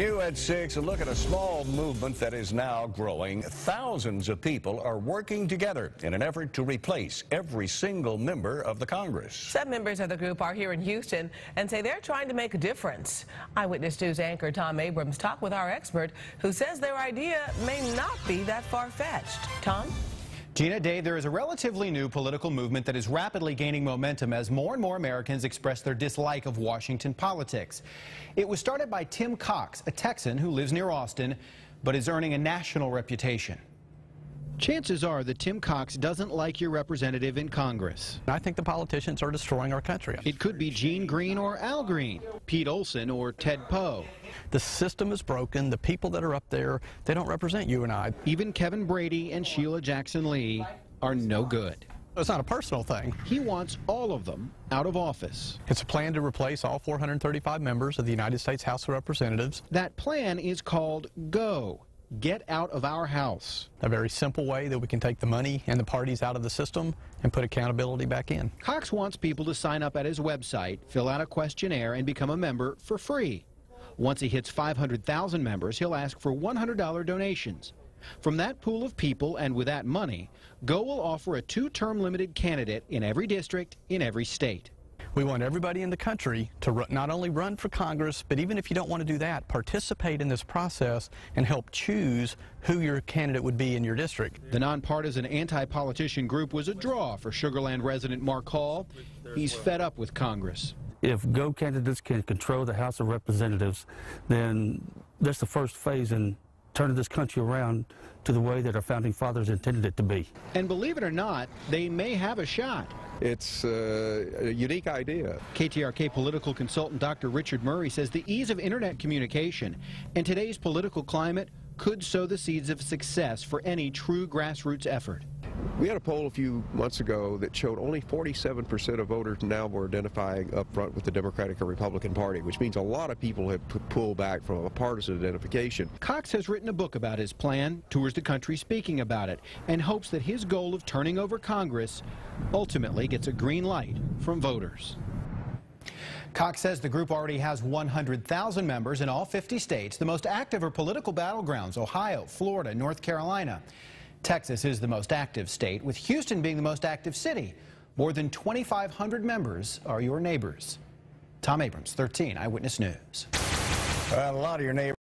New at 6, a look at a small movement that is now growing. Thousands of people are working together in an effort to replace every single member of the Congress. Some members of the group are here in Houston and say they're trying to make a difference. Eyewitness News anchor Tom Abrams talked with our expert who says their idea may not be that far-fetched. Tom? Gina Day, there is a relatively new political movement that is rapidly gaining momentum as more and more Americans express their dislike of Washington politics. It was started by Tim Cox, a Texan who lives near Austin, but is earning a national reputation. Chances are that Tim Cox doesn't like your representative in Congress. I think the politicians are destroying our country. It could be Gene Green or Al Green, Pete Olson or Ted Poe. The system is broken. The people that are up there, they don't represent you and I. Even Kevin Brady and Sheila Jackson Lee are no good. It's not a personal thing. He wants all of them out of office. It's a plan to replace all 435 members of the United States House of Representatives. That plan is called GOOOH. Get out of our house. A very simple way that we can take the money and the parties out of the system and put accountability back in. Cox wants people to sign up at his website, fill out a questionnaire, and become a member for free. Once he hits 500,000 members, he'll ask for $100 donations. From that pool of people and with that money, GOOOH will offer a two-term limited candidate in every district in every state. We want everybody in the country to not only run for Congress, but even if you don't want to do that, participate in this process and help choose who your candidate would be in your district. The nonpartisan anti-politician group was a draw for Sugar Land resident Mark Hall. He's fed up with Congress. If GOOOH candidates can control the House of Representatives, then that's the first phase in turning this country around to the way that our founding fathers intended it to be. And believe it or not, they may have a shot. It's uh, a unique idea. KTRK political consultant Dr. Richard Murray says the ease of internet communication and today's political climate could sow the seeds of success for any true grassroots effort. We had a poll a few months ago that showed only 47% of voters now were identifying up front with the Democratic or Republican Party, which means a lot of people have pulled back from a partisan identification. Cox has written a book about his plan, tours the country speaking about it, and hopes that his goal of turning over Congress ultimately gets a green light from voters. Cox says the group already has 100,000 members in all 50 states. The most active are political battlegrounds, Ohio, Florida, North Carolina. Texas is the most active state, with Houston being the most active city. More than 2,500 members are your neighbors. Tom Abrams, 13 Eyewitness News. Well, a lot of your neighbors.